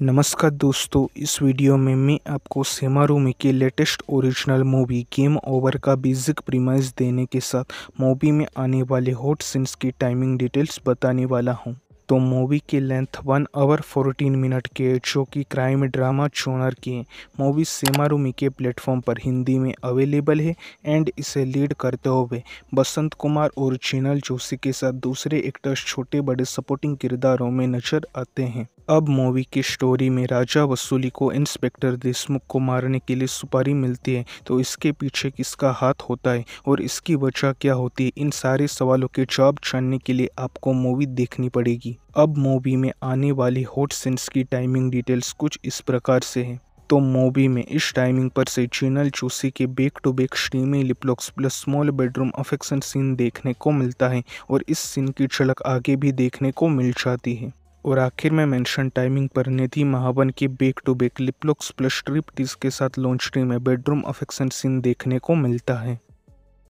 नमस्कार दोस्तों, इस वीडियो में मैं आपको सेमारूमी के latest original movie game over का बेसिक प्रीमाइज देने के साथ मूवी में आने वाले हॉट सीन्स की टाइमिंग डिटेल्स बताने वाला हूँ। तो मूवी की length one hour fourteen minute के, जो कि क्राइम ड्रामा चोनर की है मूवी सेमारूमी के प्लेटफॉर्म पर हिंदी में अवेलेबल है एंड इसे लीड करते हुए बसंत कुमार और चिनल जोशी के साथ दूसरे एक्टर्स छोटे बड़े सपोर्टिंग किरदारों में नज़र आते हैं अब मूवी की स्टोरी में राजा वसूली को इंस्पेक्टर देशमुख को मारने के लिए सुपारी मिलती है तो इसके पीछे किसका हाथ होता है और इसकी वजह क्या होती है, इन सारे सवालों के जवाब जानने के लिए आपको मूवी देखनी पड़ेगी। अब मूवी में आने वाली हॉट सीन्स की टाइमिंग डिटेल्स कुछ इस प्रकार से है। तो मूवी में इस टाइमिंग पर से चैनल चूसी के back to back steamy liplocks plus small bedroom affection scene देखने को मिलता है और इस सीन की झलक आगे भी देखने को मिल जाती है। और आखिर में मेंशन टाइमिंग पर निधि महावन की back to back liplocks plus strip tease के साथ लॉन्च ट्री में बेडरूम अफेक्शन सीन देखने को मिलता है।